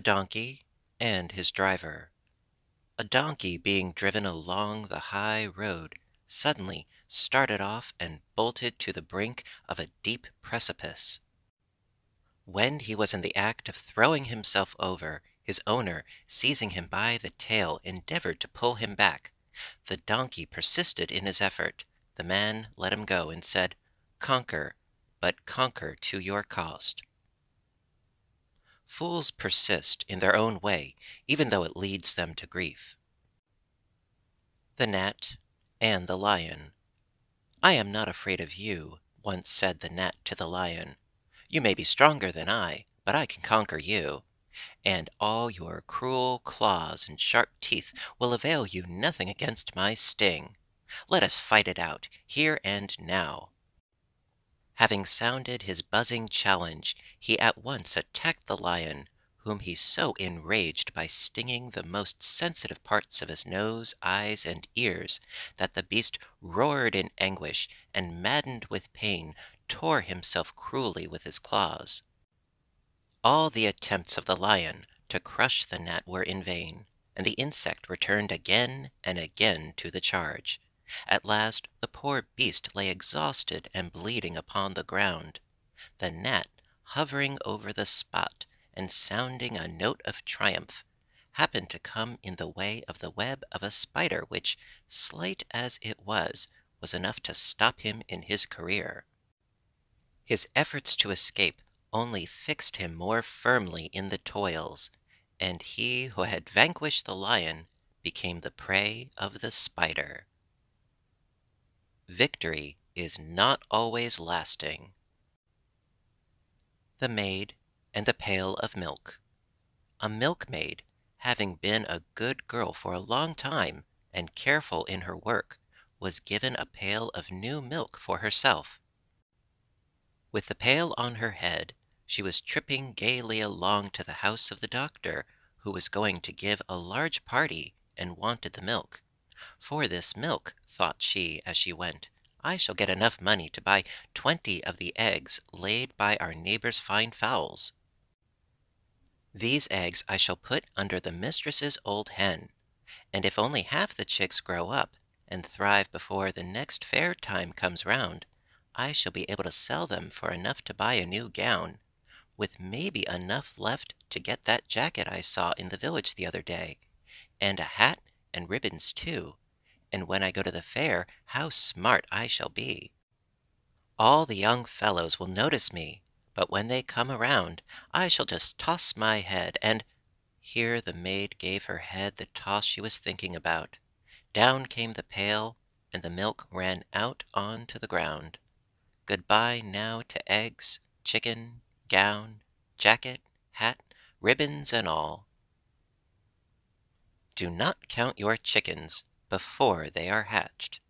donkey and his driver. A donkey being driven along the high road suddenly started off and bolted to the brink of a deep precipice. When he was in the act of throwing himself over, his owner, seizing him by the tail, endeavored to pull him back. The donkey persisted in his effort. The man let him go and said, Conquer, but conquer to your cost. Fools persist in their own way, even though it leads them to grief. The Gnat and the Lion. I am not afraid of you, once said the Gnat to the Lion. You may be stronger than I, but I can conquer you. And all your cruel claws and sharp teeth will avail you nothing against my sting. Let us fight it out, here and now. Having sounded his buzzing challenge, he at once attacked the Lion, whom he so enraged by stinging the most sensitive parts of his nose, eyes, and ears, that the beast roared in anguish, and maddened with pain, tore himself cruelly with his claws. All the attempts of the Lion to crush the Gnat were in vain, and the insect returned again and again to the charge. At last the poor beast lay exhausted and bleeding upon the ground. The Gnat, hovering over the spot and sounding a note of triumph, happened to come in the way of the web of a spider which, slight as it was, was enough to stop him in his career. His efforts to escape only fixed him more firmly in the toils, and he who had vanquished the lion became the prey of the spider. Victory is not always lasting. The Maid and the Pail of Milk. A milkmaid, having been a good girl for a long time and careful in her work, was given a pail of new milk for herself. With the pail on her head, she was tripping gaily along to the house of the doctor, who was going to give a large party and wanted the milk. For this milk, thought she as she went, I shall get enough money to buy twenty of the eggs laid by our neighbor's fine fowls. These eggs I shall put under the mistress's old hen, and if only half the chicks grow up and thrive before the next fair time comes round, I shall be able to sell them for enough to buy a new gown, with maybe enough left to get that jacket I saw in the village the other day, and a hat and ribbons too, and when I go to the fair, how smart I shall be. All the young fellows will notice me, but when they come around, I shall just toss my head, and here the maid gave her head the toss she was thinking about. Down came the pail, and the milk ran out on to the ground. Good-bye now to eggs, chicken, gown, jacket, hat, ribbons, and all. Do not count your chickens before they are hatched.